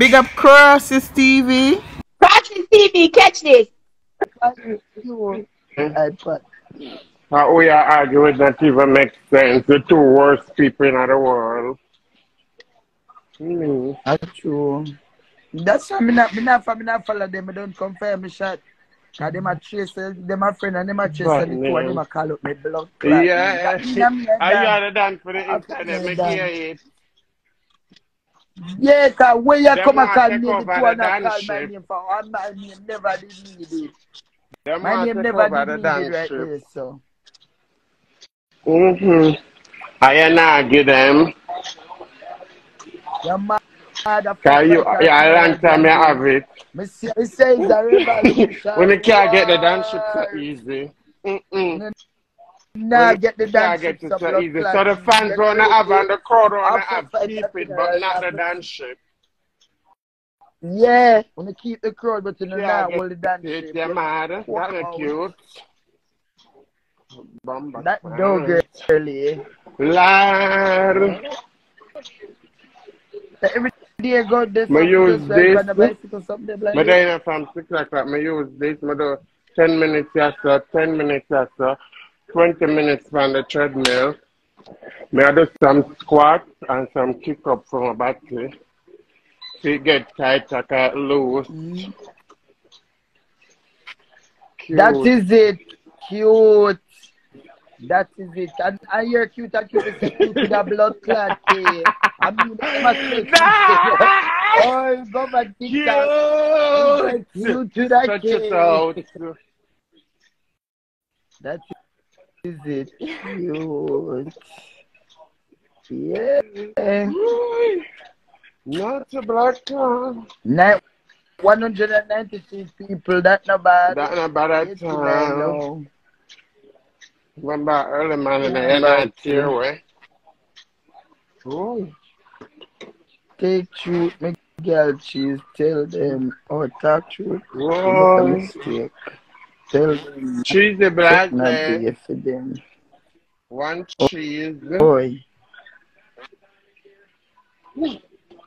Big up Krossez TV. Krossez TV, catch this. iPad. How we are arguing that even makes sense. The two worst people in the world. Mm. That's true. That's why me not, me not, me not follow them. I don't confirm me shot. Cause them a chase, them a friend and them a chase But and the two and name. them a call up me blood clot. Yeah. Me that- me that- I got it done for the I've internet. done Me it. hear it. Yeah, cause when you Them come and call me, the two and not call my ship. name for and my name never did need it. Them My name never did the need it right ship. there, so. Mm-hmm. I ain't argue them. Your mother Cause you, yeah, a long time you have it. Me say, me say it's a revolution. When you can't get the dance ship so easy. Mm-mm. Nah, get the dance get it so easy. So the fans wanna have and the crowd wanna have keep it, but not the dance ship. Yeah, wanna keep the crowd, but you know Yeah, get hold the dance it. ship. Yeah, mad. That walk look out. cute. Bomba. That dog girly. Lad. Every day go this Me use this. on the bicycle something like But that. then from six o'clock, me use this. Me do 10 minutes after, 10 minutes after, 20 minutes on the treadmill. Me I do some squats and some kick up from my battery. Feet get tight, I can loose. Mm. That is it. Cute. That is it. And, and you're cute and cute. It's cute with a blood clot. eh. I mean, I'm a cute. Oh, go back TikTok. Cute. Cute to that Touch kid. it out. That is it. Cute. Yeah. Not a black car. Nine, 193 people. that's not bad. That not bad at 89 time. now. Remember early man in the end of the way. Oh. Take truth, my girl, cheese. Tell them, or talk truth. Make a mistake. Tell them. Cheese the black not man. there for them. One cheese. Boy. The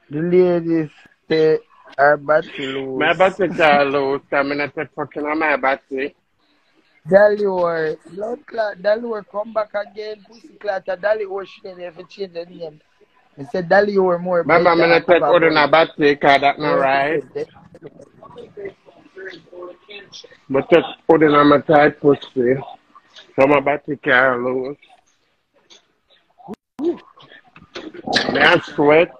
ladies say are battle My battery car loose. I'm in a fucking on my battery. Dallior, blood clot, Dallior come back again, pussy clot, a Dallior she didn't even change the name. He said Dallior more Remember, I'm gonna take out in a battery car, that's not right. But just put it on my tight pussy. So my battery car loose. Man sweat.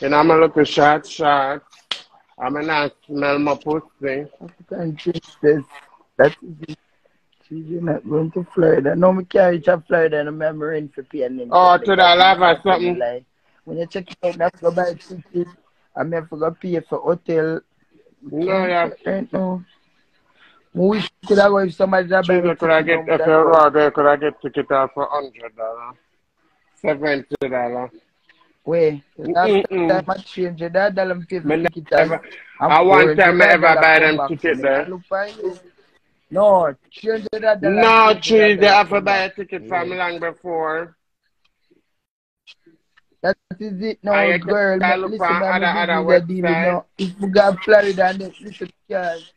And I'm gonna look a short short. I'm gonna smell my pussy. African princess, that is it. She's not going to Florida. No, me can't reach Florida and I'm in for PNN. Oh, to the lava or something? Like, when you check it out, I have to go buy ticket. I may have to go pay for hotel. No, yeah. Ain't no. We could have go if somebody that buy Could I get, if you're raw, could I get ticket out for hundred dollar? Seventy dollar. Wait, last Mm-mm. change that dollar Me ticket. I one four time I hundred ever buy them ticket there. I. No, change that dollar. No, change they have to buy a ticket from long before. That is it now, I girl. But listen, I'm other- other now. If we go to Florida and then listen, guys.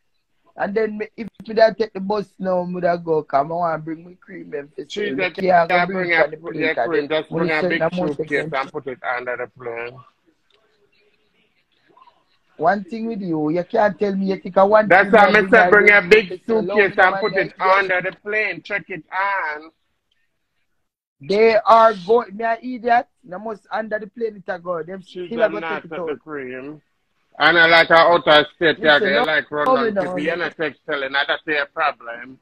And then me, if we da take the bus now, we da go come. on, and bring my cream and for Cheese, sale. that Me can't yeah, bring bring a, on the plane, yeah, cream, just bring a big suitcase and put it under the plane. One thing with you, you can't tell me you take a one That's thing why I said bring a big suitcase and put it under the plane. Check it on. They are going, me an idiot. They must under the plane it a go. Them She's still a a go take it the out. cream. And I like a outer state, yeah, they no- like run no, on no, TV. no. You know, text telling, that's a problem.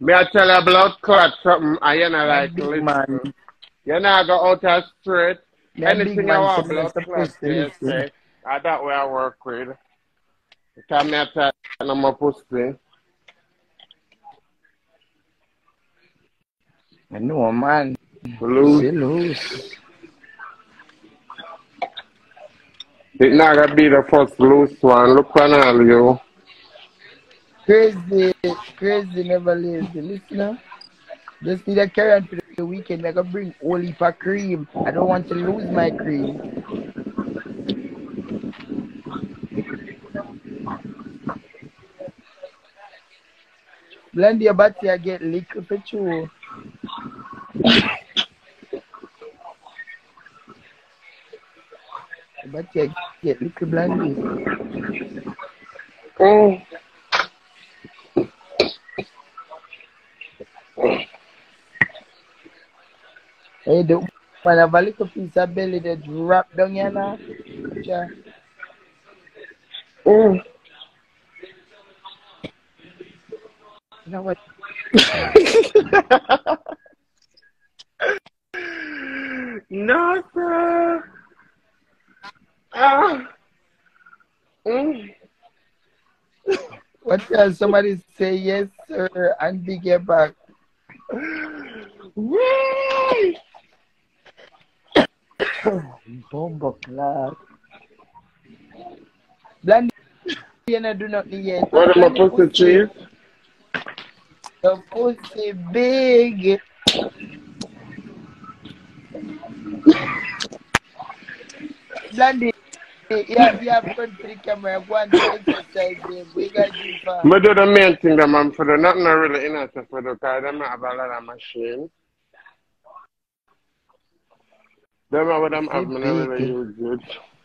Me I tell a blood clot something, and you know, like, big listen. man. You know, I go outer straight. Me Anything I want, so me blood not clot, supposed to they listen. say. And that way I work with. Because me I tell them my pussy. I know, man. Blues. It' not gonna be the first loose one. Look on all you. Crazy, crazy, never lazy. Listen up. Just need a carry on for the weekend. I gotta bring whole heap cream. I don't want to lose my cream. Blend your body, I get liquid for you. Body, I get blandy. Mm. Hey, the man have a little piece of belly that drop down here now. Yeah. Mm. You know what? no, sir. Ah. Mm. What else? Somebody say yes, sir, and big get back. Yay! Bombo class. Blondi, you know, do not need yet. What am I supposed to cheese? The pussy big. Blondi, Mwen do the main thing da man fwe do, not nan really inate fwe do, ka dem av a lot a machine. Dem av a dem av, mwen nan really use it.